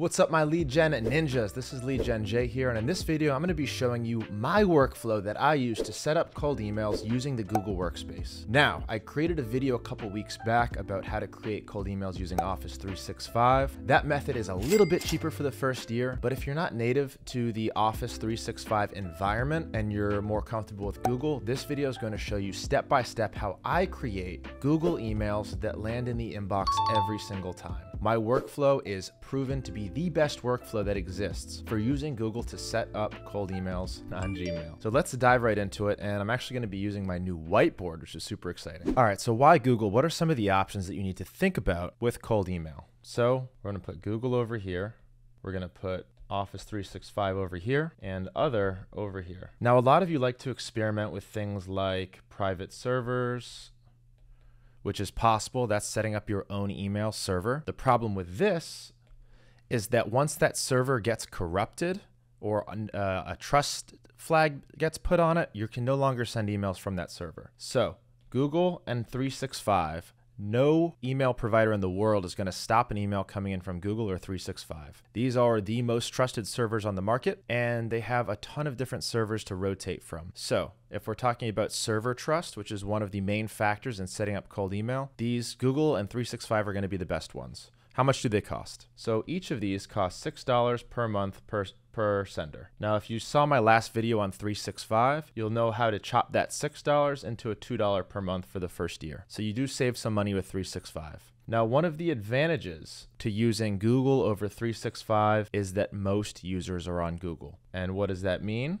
What's up my lead gen ninjas? This is lead gen Jay here and in this video I'm going to be showing you my workflow that I use to set up cold emails using the Google Workspace. Now, I created a video a couple weeks back about how to create cold emails using Office 365. That method is a little bit cheaper for the first year, but if you're not native to the Office 365 environment and you're more comfortable with Google, this video is going to show you step by step how I create Google emails that land in the inbox every single time. My workflow is proven to be the best workflow that exists for using Google to set up cold emails on Gmail. So let's dive right into it. And I'm actually going to be using my new whiteboard, which is super exciting. All right, so why Google? What are some of the options that you need to think about with cold email? So we're going to put Google over here. We're going to put Office 365 over here and other over here. Now, a lot of you like to experiment with things like private servers, which is possible. That's setting up your own email server. The problem with this is that once that server gets corrupted or uh, a trust flag gets put on it, you can no longer send emails from that server. So, Google and 365 no email provider in the world is going to stop an email coming in from Google or 365. These are the most trusted servers on the market, and they have a ton of different servers to rotate from. So, if we're talking about server trust, which is one of the main factors in setting up cold email, these Google and 365 are going to be the best ones. How much do they cost? So each of these costs $6 per month per, per sender. Now, if you saw my last video on 365, you'll know how to chop that $6 into a $2 per month for the first year. So you do save some money with 365. Now, one of the advantages to using Google over 365 is that most users are on Google. And what does that mean?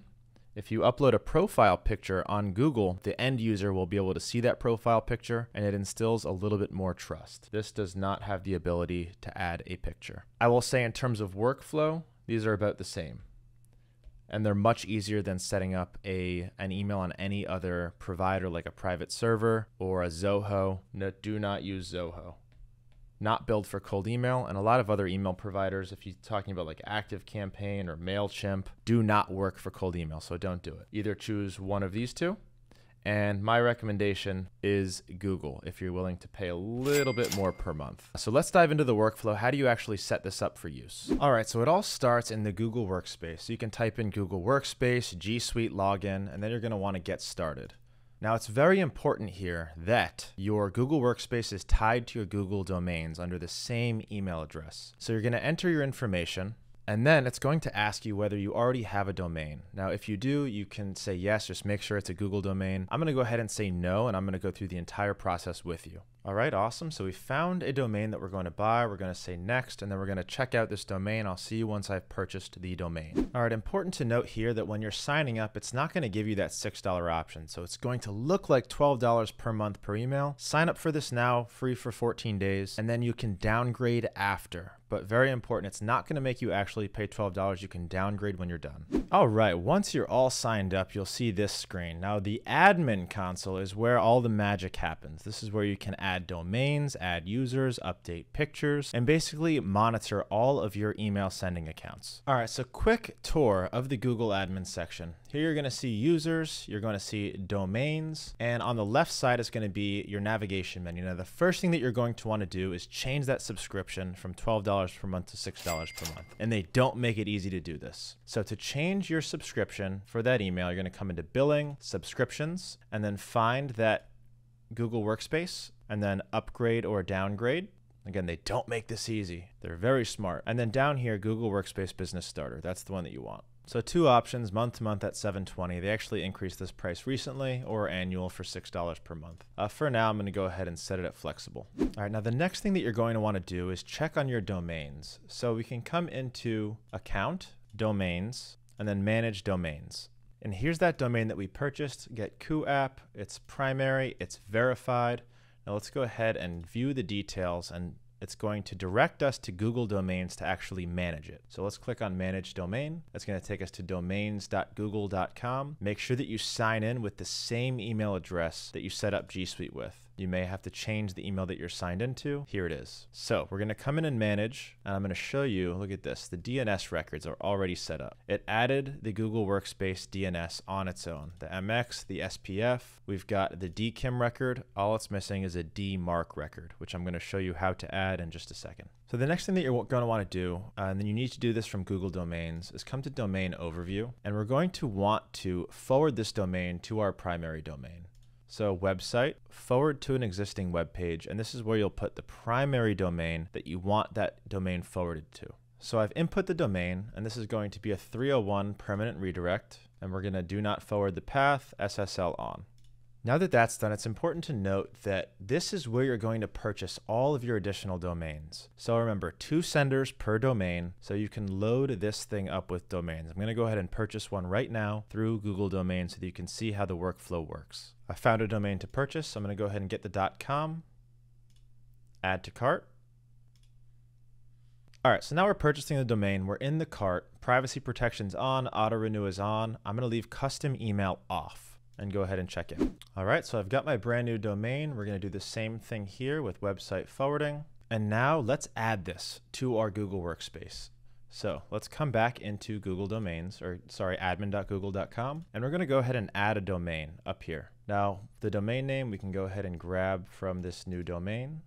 If you upload a profile picture on Google, the end user will be able to see that profile picture and it instills a little bit more trust. This does not have the ability to add a picture. I will say in terms of workflow, these are about the same. And they're much easier than setting up a an email on any other provider like a private server or a Zoho. No, do not use Zoho not build for cold email, and a lot of other email providers, if you're talking about like Active Campaign or MailChimp, do not work for cold email, so don't do it. Either choose one of these two, and my recommendation is Google if you're willing to pay a little bit more per month. So let's dive into the workflow. How do you actually set this up for use? All right, so it all starts in the Google Workspace. So you can type in Google Workspace, G Suite login, and then you're gonna wanna get started. Now it's very important here that your Google Workspace is tied to your Google domains under the same email address. So you're going to enter your information and then it's going to ask you whether you already have a domain. Now, if you do, you can say yes, just make sure it's a Google domain. I'm going to go ahead and say no, and I'm going to go through the entire process with you. All right, awesome. So we found a domain that we're going to buy. We're going to say next, and then we're going to check out this domain. I'll see you once I've purchased the domain. All right, important to note here that when you're signing up, it's not going to give you that $6 option. So it's going to look like $12 per month per email. Sign up for this now, free for 14 days, and then you can downgrade after. But very important, it's not going to make you actually pay $12. You can downgrade when you're done. All right, once you're all signed up, you'll see this screen. Now, the admin console is where all the magic happens. This is where you can add add domains, add users, update pictures, and basically monitor all of your email sending accounts. All right, so quick tour of the Google admin section. Here you're gonna see users, you're gonna see domains, and on the left side is gonna be your navigation menu. Now the first thing that you're going to wanna do is change that subscription from $12 per month to $6 per month. And they don't make it easy to do this. So to change your subscription for that email, you're gonna come into billing, subscriptions, and then find that Google Workspace and then upgrade or downgrade. Again, they don't make this easy. They're very smart. And then down here, Google Workspace Business Starter. That's the one that you want. So two options, month to month at 720. They actually increased this price recently or annual for $6 per month. Uh, for now, I'm going to go ahead and set it at flexible. All right, now the next thing that you're going to want to do is check on your domains. So we can come into account, domains, and then manage domains. And here's that domain that we purchased, get app. It's primary, it's verified. Now let's go ahead and view the details and it's going to direct us to Google Domains to actually manage it. So let's click on Manage Domain. That's going to take us to domains.google.com. Make sure that you sign in with the same email address that you set up G Suite with. You may have to change the email that you're signed into. Here it is. So we're going to come in and manage, and I'm going to show you, look at this, the DNS records are already set up. It added the Google Workspace DNS on its own, the MX, the SPF, we've got the DKIM record. All it's missing is a DMARC record, which I'm going to show you how to add in just a second. So the next thing that you're going to want to do, uh, and then you need to do this from Google Domains, is come to Domain Overview, and we're going to want to forward this domain to our primary domain. So website, forward to an existing web page, and this is where you'll put the primary domain that you want that domain forwarded to. So I've input the domain, and this is going to be a 301 permanent redirect, and we're going to do not forward the path, SSL on. Now that that's done, it's important to note that this is where you're going to purchase all of your additional domains. So remember, two senders per domain, so you can load this thing up with domains. I'm going to go ahead and purchase one right now through Google Domains so that you can see how the workflow works. I found a domain to purchase, so I'm going to go ahead and get the .com, add to cart. All right, so now we're purchasing the domain. We're in the cart. Privacy protection's on, auto renew is on. I'm going to leave custom email off and go ahead and check in. All right, so I've got my brand new domain. We're going to do the same thing here with website forwarding. And now let's add this to our Google Workspace. So let's come back into Google Domains, or sorry, admin.google.com, and we're going to go ahead and add a domain up here. Now, the domain name we can go ahead and grab from this new domain.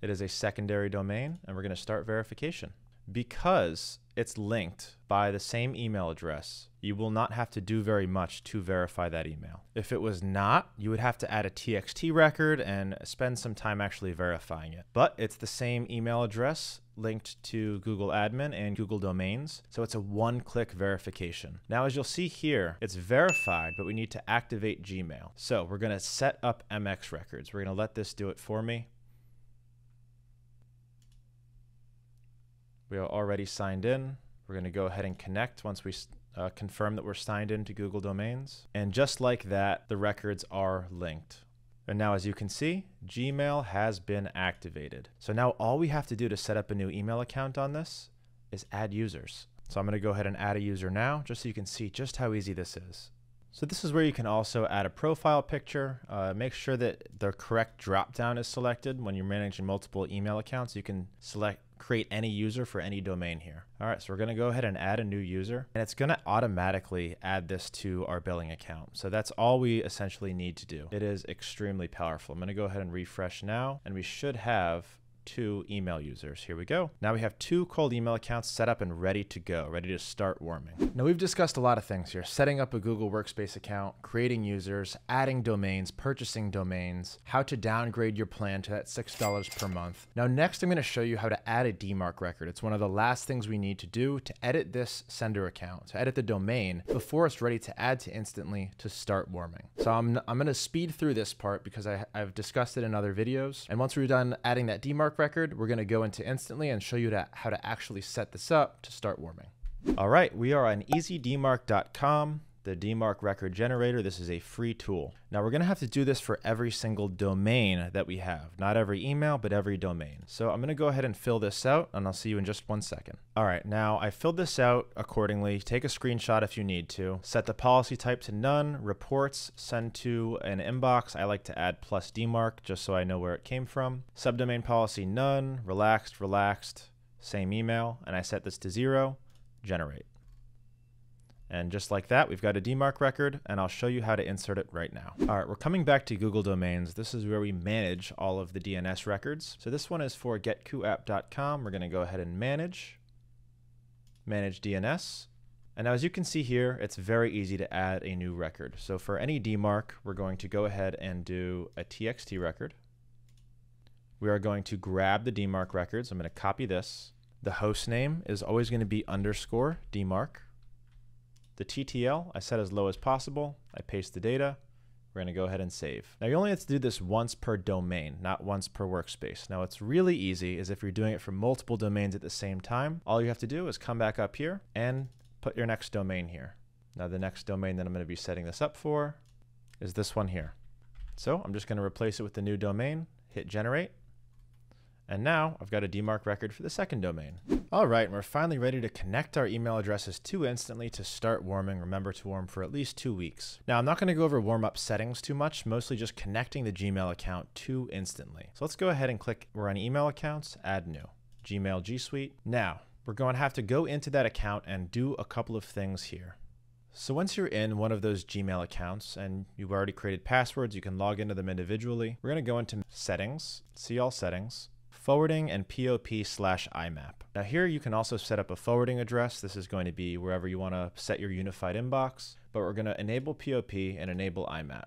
It is a secondary domain, and we're going to start verification. Because it's linked by the same email address, you will not have to do very much to verify that email. If it was not, you would have to add a TXT record and spend some time actually verifying it. But it's the same email address linked to Google Admin and Google Domains, so it's a one-click verification. Now, as you'll see here, it's verified, but we need to activate Gmail. So we're gonna set up MX records. We're gonna let this do it for me. We are already signed in. We're going to go ahead and connect once we uh, confirm that we're signed into Google Domains. And just like that, the records are linked. And now as you can see, Gmail has been activated. So now all we have to do to set up a new email account on this is add users. So I'm going to go ahead and add a user now, just so you can see just how easy this is. So this is where you can also add a profile picture. Uh, make sure that the correct dropdown is selected when you're managing multiple email accounts. You can select create any user for any domain here. All right, so we're gonna go ahead and add a new user and it's gonna automatically add this to our billing account. So that's all we essentially need to do. It is extremely powerful. I'm gonna go ahead and refresh now and we should have two email users. Here we go. Now we have two cold email accounts set up and ready to go, ready to start warming. Now we've discussed a lot of things here, setting up a Google Workspace account, creating users, adding domains, purchasing domains, how to downgrade your plan to that $6 per month. Now next I'm gonna show you how to add a DMARC record. It's one of the last things we need to do to edit this sender account, to edit the domain before it's ready to add to instantly to start warming. So I'm, I'm gonna speed through this part because I, I've discussed it in other videos. And once we're done adding that DMARC record, we're going to go into instantly and show you to, how to actually set this up to start warming. All right, we are on easydmarc.com the DMARC record generator. This is a free tool. Now we're gonna have to do this for every single domain that we have. Not every email, but every domain. So I'm gonna go ahead and fill this out and I'll see you in just one second. All right, now I filled this out accordingly. Take a screenshot if you need to. Set the policy type to none, reports, send to an inbox. I like to add plus DMARC just so I know where it came from. Subdomain policy none, relaxed, relaxed, same email, and I set this to zero, generate. And just like that, we've got a DMARC record, and I'll show you how to insert it right now. All right, we're coming back to Google Domains. This is where we manage all of the DNS records. So this one is for getkuapp.com. We're going to go ahead and manage, manage DNS. And now as you can see here, it's very easy to add a new record. So for any DMARC, we're going to go ahead and do a TXT record. We are going to grab the DMARC records. I'm going to copy this. The host name is always going to be underscore DMARC. The TTL I set as low as possible. I paste the data. We're going to go ahead and save. Now you only have to do this once per domain, not once per workspace. Now what's really easy is if you're doing it for multiple domains at the same time, all you have to do is come back up here and put your next domain here. Now the next domain that I'm going to be setting this up for is this one here. So I'm just going to replace it with the new domain, hit generate, And now I've got a DMARC record for the second domain. All right, and we're finally ready to connect our email addresses to Instantly to start warming. Remember to warm for at least two weeks. Now, I'm not going to go over warm up settings too much, mostly just connecting the Gmail account to Instantly. So let's go ahead and click We're on email accounts, add new, Gmail G Suite. Now, we're going to have to go into that account and do a couple of things here. So once you're in one of those Gmail accounts and you've already created passwords, you can log into them individually. We're going to go into settings, see all settings, forwarding and POP slash IMAP. Now here you can also set up a forwarding address. This is going to be wherever you want to set your unified inbox, but we're going to enable POP and enable IMAP.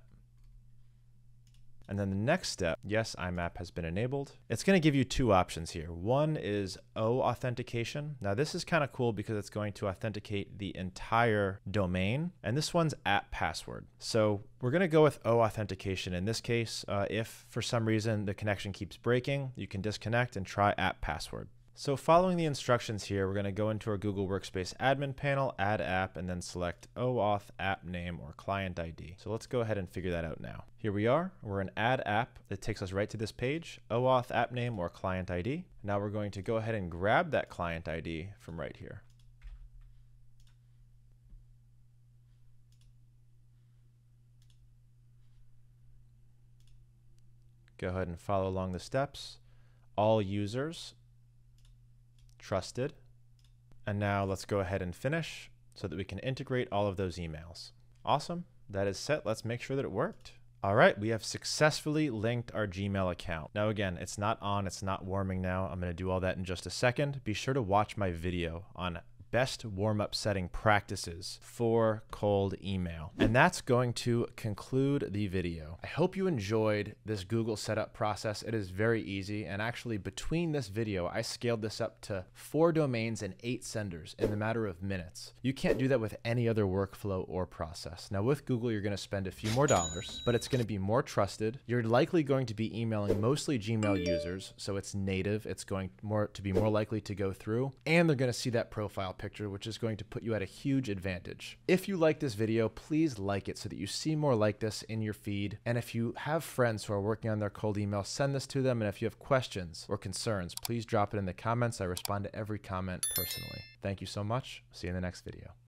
And then the next step, yes, IMAP has been enabled. It's going to give you two options here. One is O authentication. Now this is kind of cool because it's going to authenticate the entire domain. And this one's app password. So we're going to go with O authentication in this case. Uh, if for some reason the connection keeps breaking, you can disconnect and try app password. So following the instructions here, we're going to go into our Google Workspace admin panel, add app, and then select OAuth app name or client ID. So let's go ahead and figure that out now. Here we are. We're in add app. That takes us right to this page, OAuth app name or client ID. Now we're going to go ahead and grab that client ID from right here. Go ahead and follow along the steps. All users trusted. And now let's go ahead and finish so that we can integrate all of those emails. Awesome. That is set. Let's make sure that it worked. All right, we have successfully linked our Gmail account. Now again, it's not on, it's not warming now. I'm gonna do all that in just a second. Be sure to watch my video on best warm up setting practices for cold email. And that's going to conclude the video. I hope you enjoyed this Google setup process. It is very easy. And actually, between this video, I scaled this up to four domains and eight senders in the matter of minutes. You can't do that with any other workflow or process. Now, with Google, you're going to spend a few more dollars, but it's going to be more trusted. You're likely going to be emailing mostly Gmail users, so it's native. It's going more to be more likely to go through, and they're going to see that profile picture, which is going to put you at a huge advantage. If you like this video, please like it so that you see more like this in your feed. And if you have friends who are working on their cold email, send this to them. And if you have questions or concerns, please drop it in the comments. I respond to every comment personally. Thank you so much. See you in the next video.